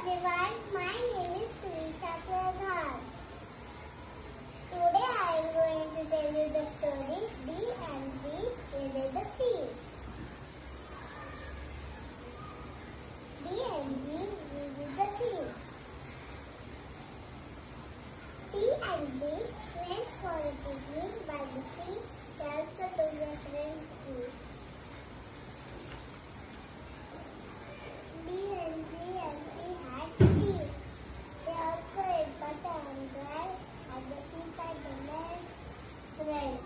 everyone, my name is Twisha Pradhan. Today I am going to tell you the story B and B Where the Sea. B and B Where the Sea. T and B went for a picnic by the sea. They also took their friends too. B and B and C had tea. They also ate butter and bread at the seaside the land spread.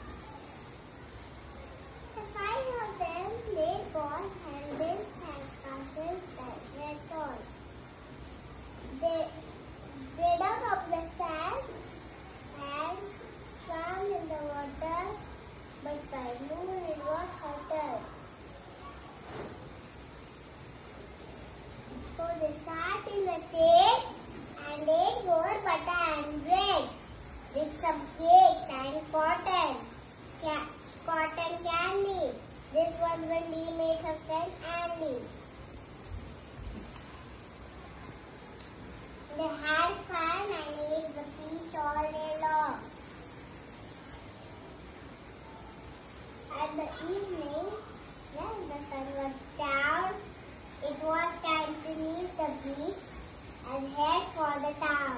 The five of them made balls and built sandcastles that were tall. They, they dug up the sand and swam in the water, but by noon it was hotter. So they sat in the shade and ate more butter and bread with some cakes and cotton, ca- cotton candy. This was when we made her friend Annie. They had fun and ate the peach all day long. At the evening, when the sun was and head for the town.